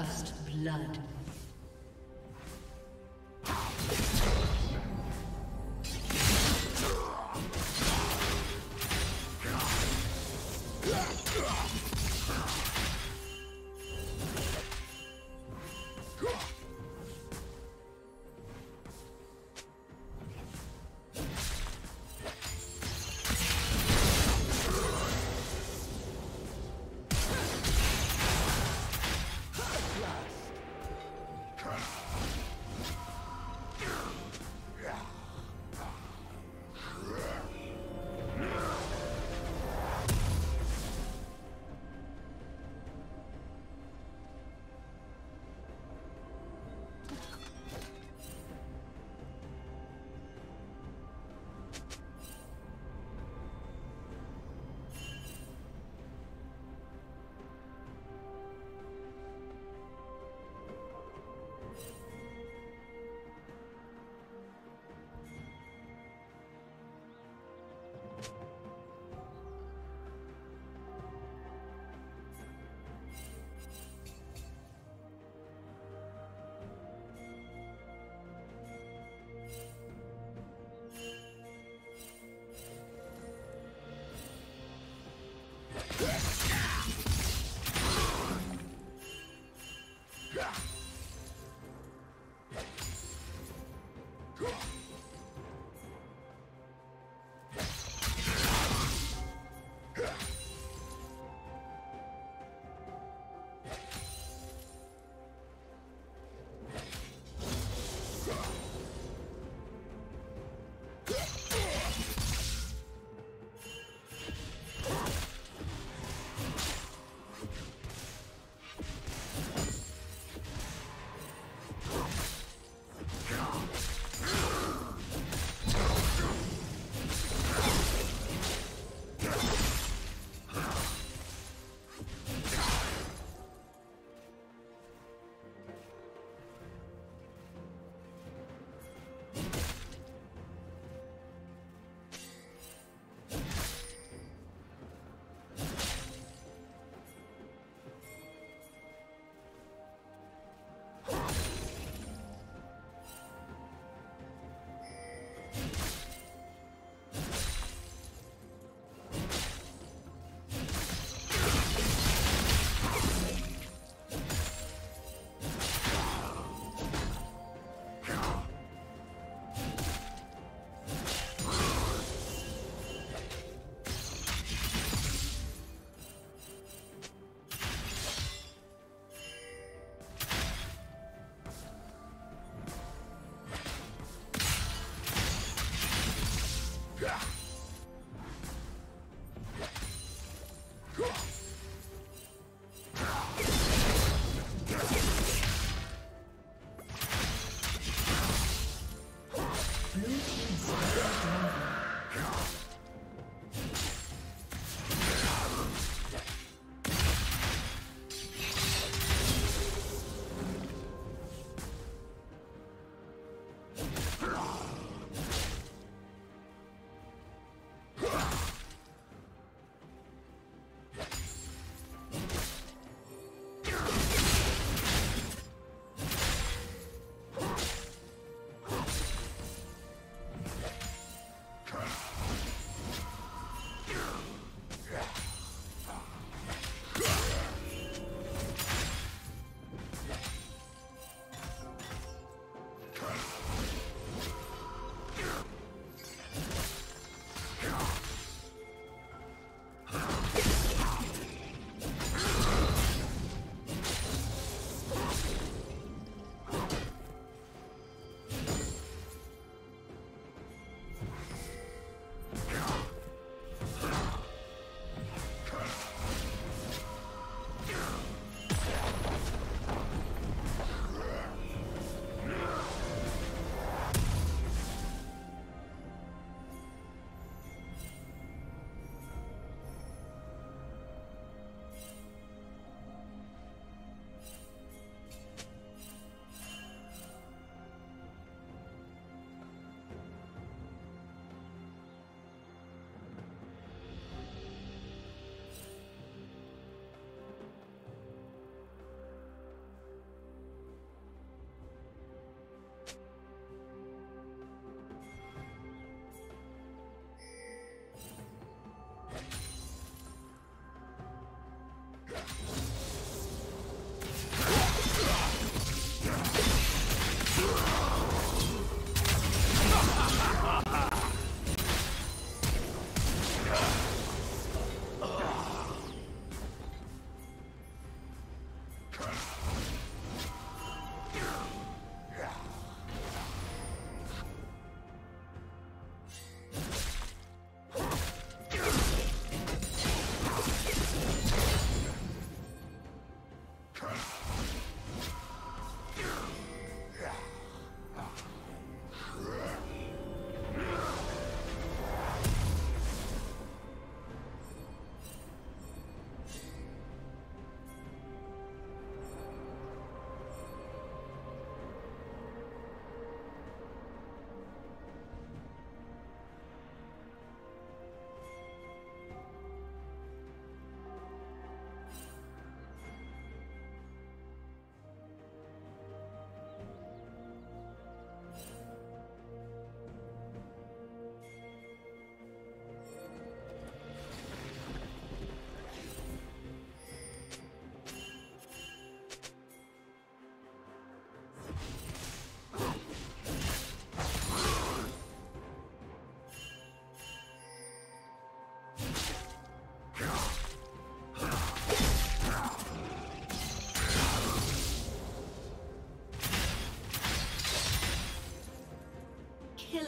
First blood.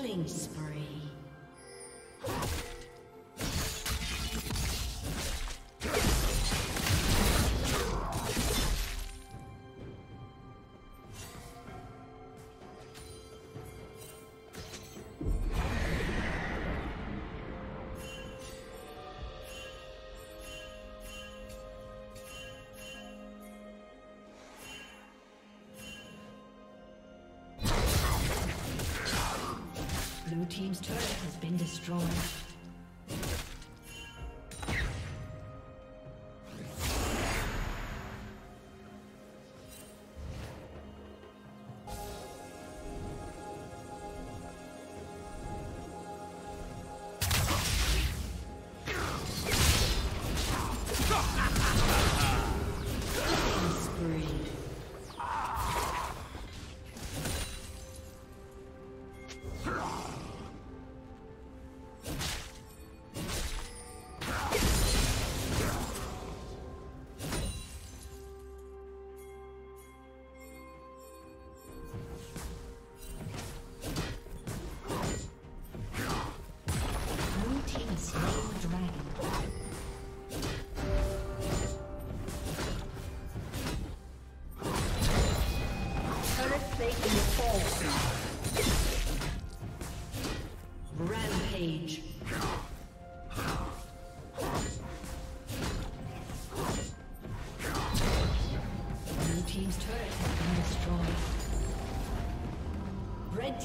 Killing destroyed.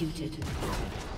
Executed.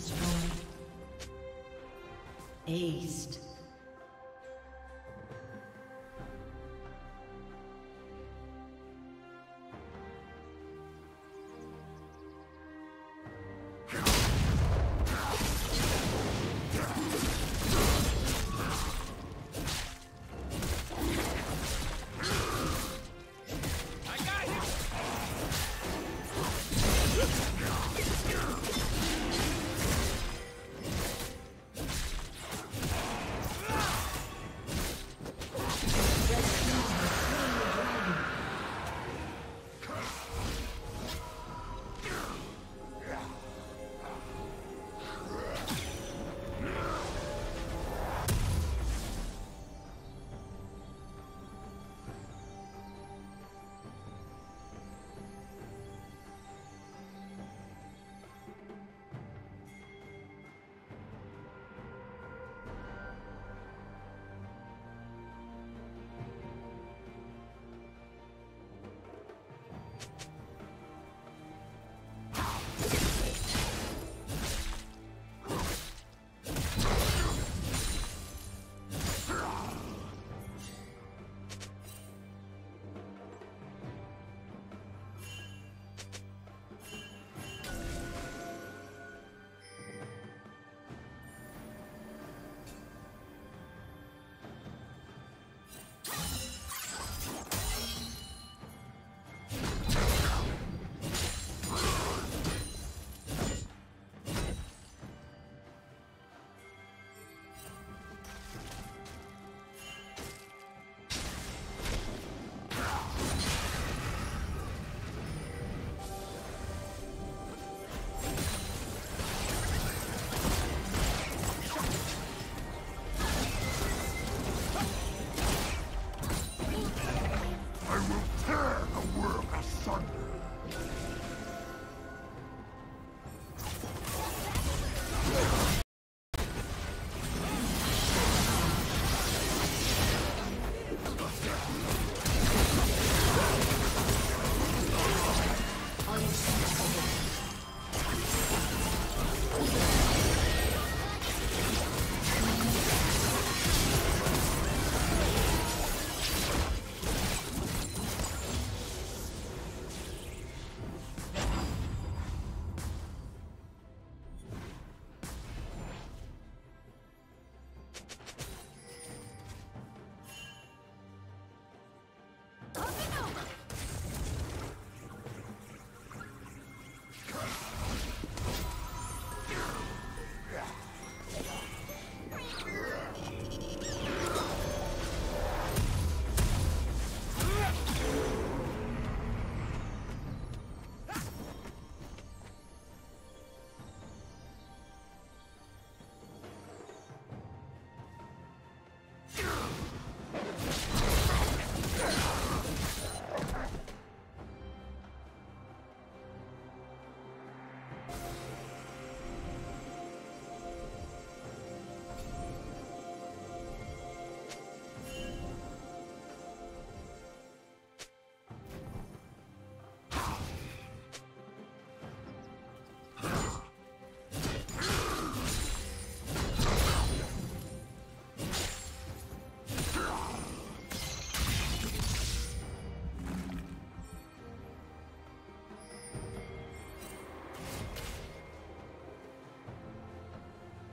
Destroyed. Aced.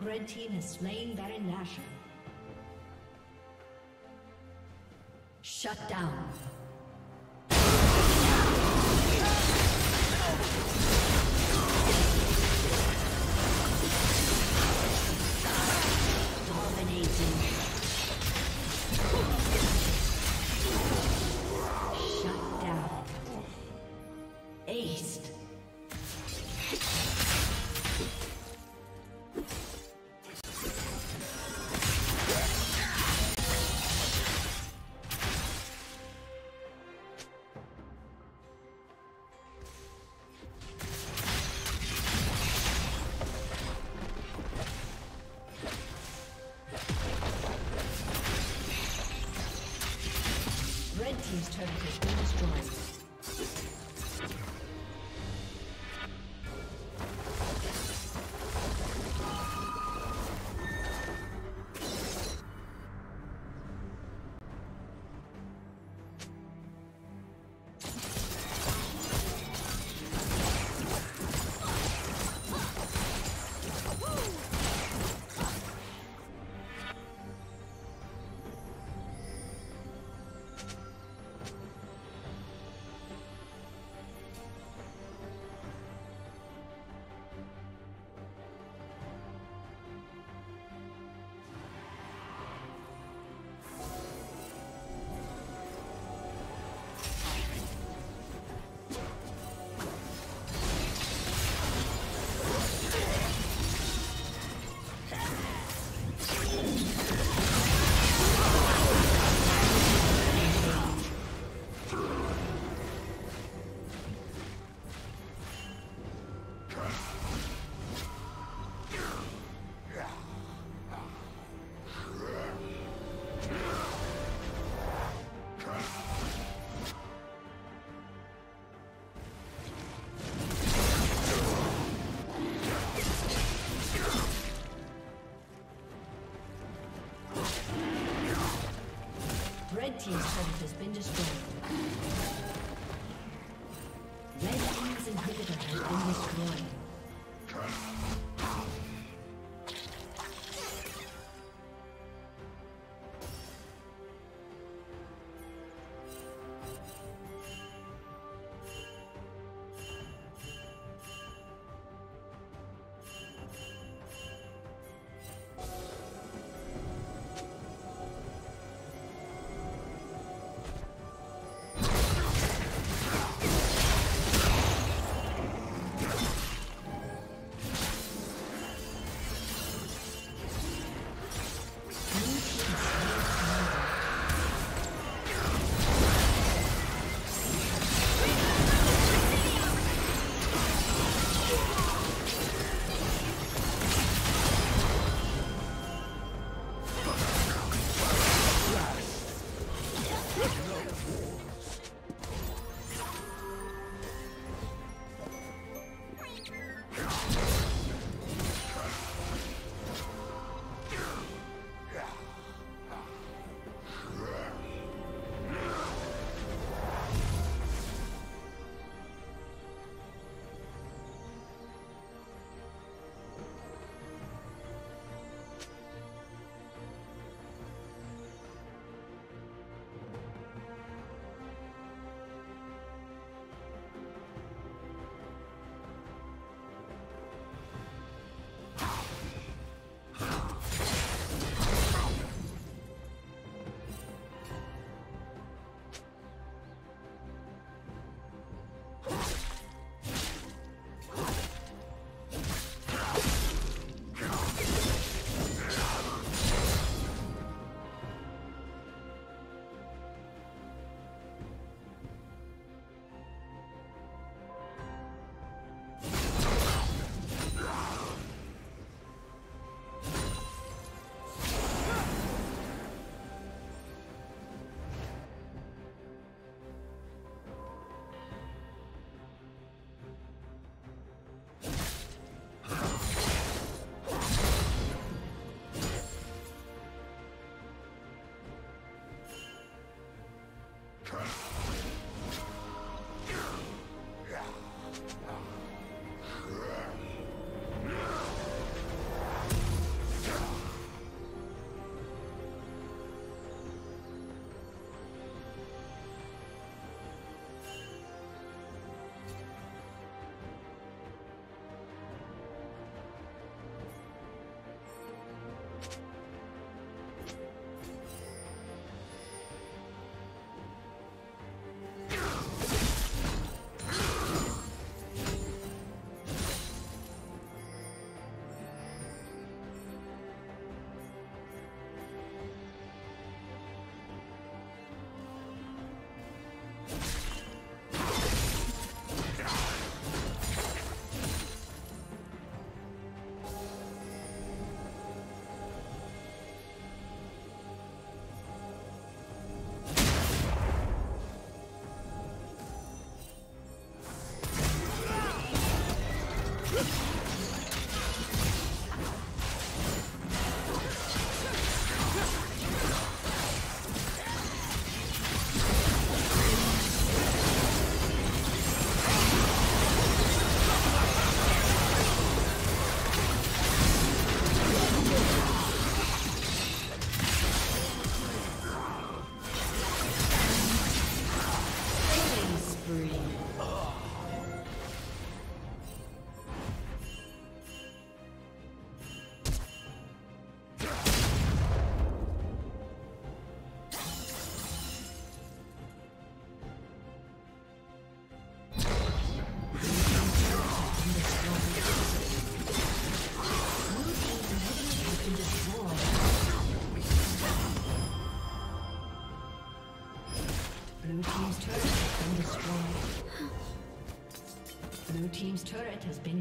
Red team has slain Baron Nashor. Shut down. Has been Try.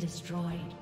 Destroyed.